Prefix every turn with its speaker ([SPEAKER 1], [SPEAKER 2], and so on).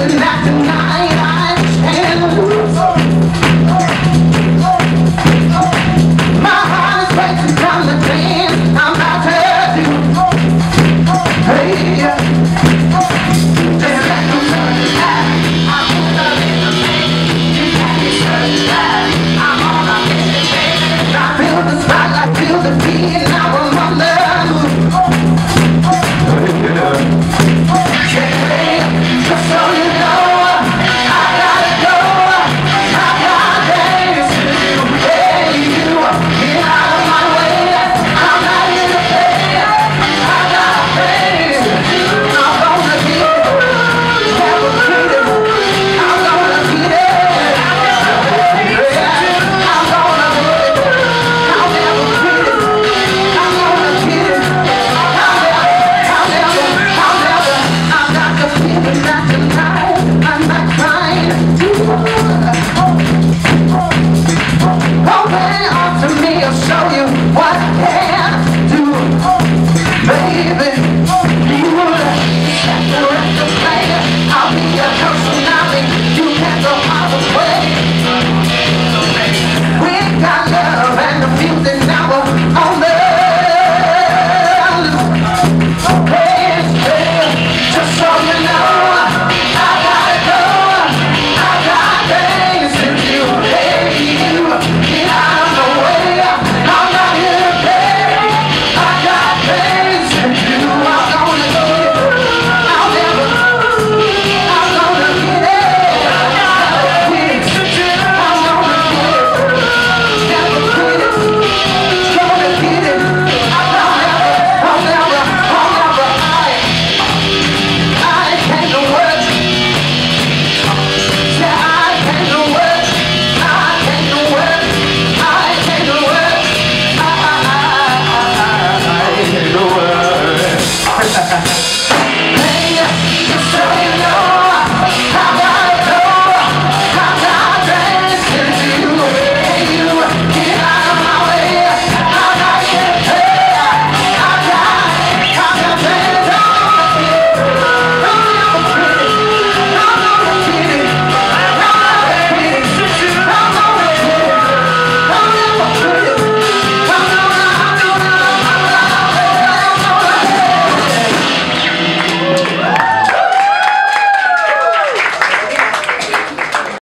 [SPEAKER 1] something that tonight